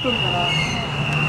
っとる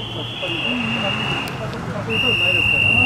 ちょっとやっぱり、うん、そういことないですから。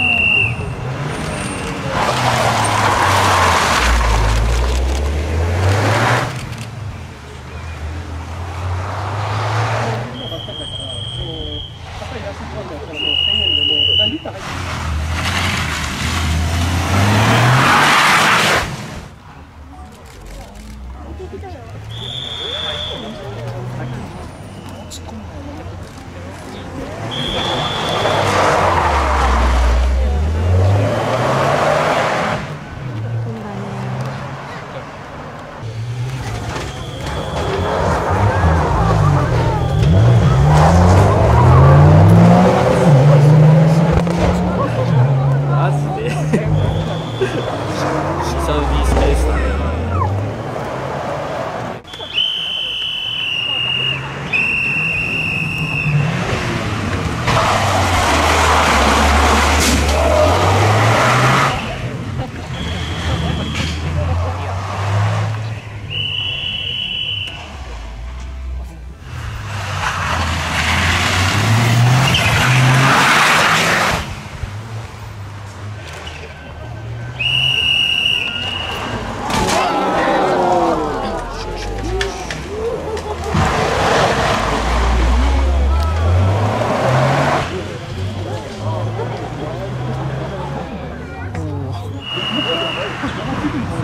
聞いてる。